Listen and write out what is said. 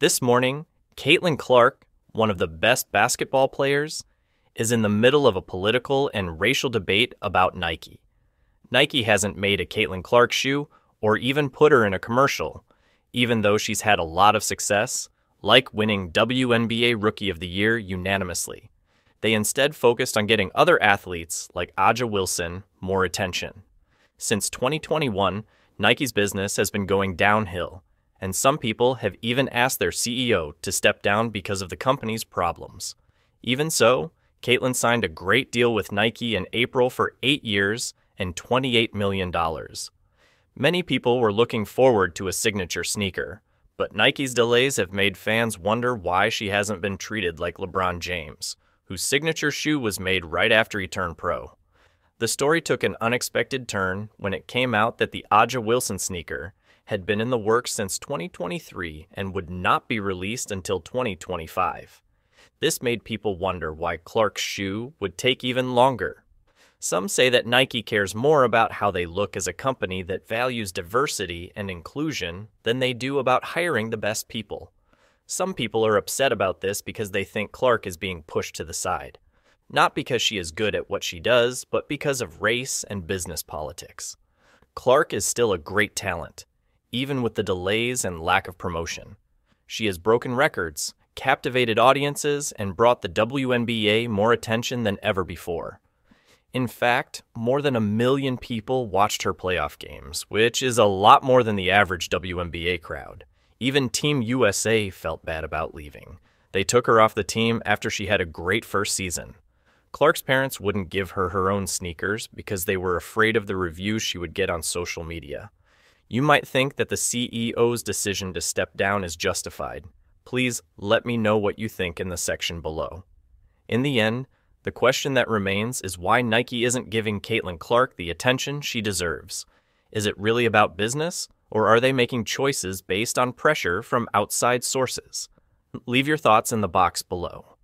This morning, Caitlin Clark, one of the best basketball players, is in the middle of a political and racial debate about Nike. Nike hasn't made a Caitlin Clark shoe or even put her in a commercial, even though she's had a lot of success, like winning WNBA Rookie of the Year unanimously. They instead focused on getting other athletes, like A'ja Wilson, more attention. Since 2021, Nike's business has been going downhill, and some people have even asked their CEO to step down because of the company's problems. Even so, Caitlin signed a great deal with Nike in April for eight years and $28 million. Many people were looking forward to a signature sneaker, but Nike's delays have made fans wonder why she hasn't been treated like LeBron James, whose signature shoe was made right after he turned pro. The story took an unexpected turn when it came out that the A'ja Wilson sneaker had been in the works since 2023 and would not be released until 2025. This made people wonder why Clark's shoe would take even longer. Some say that Nike cares more about how they look as a company that values diversity and inclusion than they do about hiring the best people. Some people are upset about this because they think Clark is being pushed to the side. Not because she is good at what she does, but because of race and business politics. Clark is still a great talent, even with the delays and lack of promotion. She has broken records, captivated audiences, and brought the WNBA more attention than ever before. In fact, more than a million people watched her playoff games, which is a lot more than the average WNBA crowd. Even Team USA felt bad about leaving. They took her off the team after she had a great first season. Clark's parents wouldn't give her her own sneakers because they were afraid of the reviews she would get on social media. You might think that the CEO's decision to step down is justified. Please let me know what you think in the section below. In the end, the question that remains is why Nike isn't giving Caitlin Clark the attention she deserves. Is it really about business, or are they making choices based on pressure from outside sources? Leave your thoughts in the box below.